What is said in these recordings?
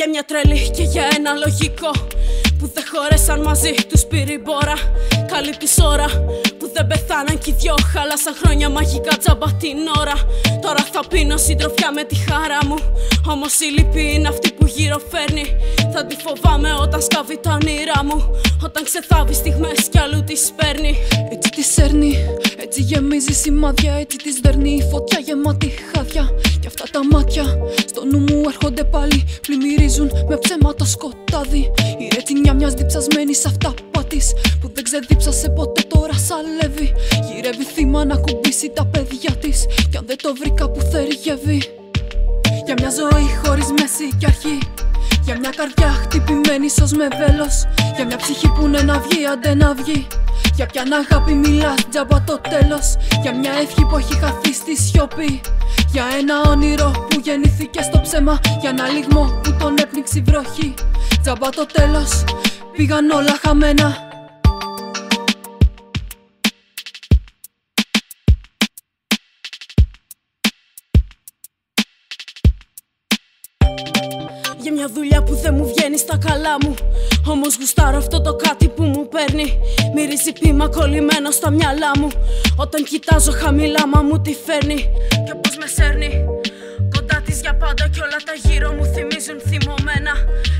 Για μια τρελή και για ένα λογικό. Που δεν χωρέσαν μαζί τους πήρε μπόρα Καλύπτεις ώρα που δεν πεθάναν κι οι δυο. Χάλασαν χρόνια μαγικά τζαμπα την ώρα. Τώρα θα πίνω συντροφιά με τη χαρά μου. Όμως η λύπη είναι αυτή που γύρω φέρνει. Θα τη φοβάμαι όταν σκάβει τα όνειρά μου. Όταν ξεθάβει στιγμές κι αλλού τις παίρνει. Έτσι τη σέρνει, έτσι γεμίζει σημάδια Έτσι τη δέρνει. Η φωτιά γεμάτη χάδια. Κι αυτά τα μάτια στο νου μου έρχονται πάλι. Πλημμυρίζουν με ψέματα σκοτάδι. Η ρετσινιά μιας διψασμένης αυταπάτης Που δεν ξεδίψασε ποτέ τώρα σαλεύει Γυρεύει θύμα να κουμπίσει τα παιδιά της Κι αν δεν το βρει κάπου θεριγεύει Για μια ζωή χωρίς μέση και αρχή. Για μια καρδιά χτυπημένη σως με βέλος. Για μια ψυχή που είναι να βγει αντέ να βγει Για ποια αγάπη μιλάς τζαμπα το τέλος. Για μια ευχή που έχει χαθεί στη σιωπή. Για ένα όνειρο που γεννήθηκε στο ψέμα. Για ένα λιγμό που τον έπνιξε η βροχή. Τζαμπα το τέλος πήγαν όλα χαμένα. Για μια δουλειά που δεν μου βγαίνει στα καλά μου. Όμως γουστάρω αυτό το κάτι που μου παίρνει Μυρίζει πείμα κολλημένο στα μυαλά μου. Όταν κοιτάζω χαμηλά μα μου τη φέρνει. Και πως με σέρνει. Κοντά της για πάντα και όλα τα γύρω μου θυμίζουν θυμωμένα.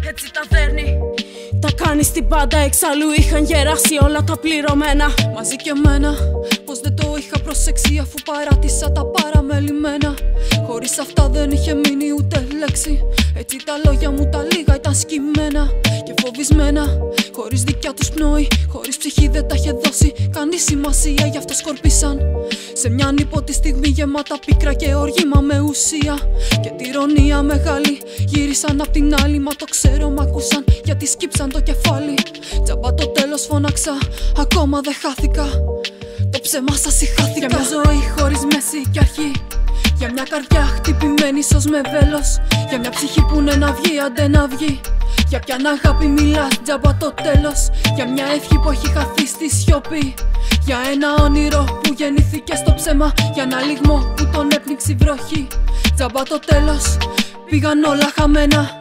Έτσι τα δέρνει. Τα κάνει στην πάντα εξαλλού είχαν γεράσει όλα τα πληρωμένα. Μαζί και εμένα Πως δεν το είχα προσέξει αφού παράτησα τα παραμελημένα. Χωρίς αυτά δεν είχε μείνει ούτε λέξη. Έτσι τα λόγια μου τα λίγα ήταν σκημμένα Και φοβισμένα Χωρίς δικιά τους πνοή Χωρίς ψυχή δεν τα είχε δώσει Κανεί σημασία γι' αυτό σκορπίσαν. Σε μια ανίποτη στιγμή γεμάτα πίκρα και οργήμα με ουσία. Και τυρονία μεγάλη Γύρισαν απ' την άλλη μα το ξέρω μ' ακούσαν Γιατί σκύψαν το κεφάλι. Τζαμπά το τέλος φώναξα Ακόμα δεν χάθηκα. Το ψέμα σας συχάθηκα Για μια ζωή χωρίς μέση και αρχή. Για μια καρδιά χτυπημένη ίσως με βέλος. Για μια ψυχή που είναι να βγει αντέ να βγει Για ποια αγάπη μιλάς τζαμπά το τέλος. Για μια ευχή που έχει χαθεί στη σιωπή. Για ένα όνειρο που γεννήθηκε στο ψέμα. Για ένα λιγμό που τον έπνιξε η βροχή. Τζαμπά το τέλος πήγαν όλα χαμένα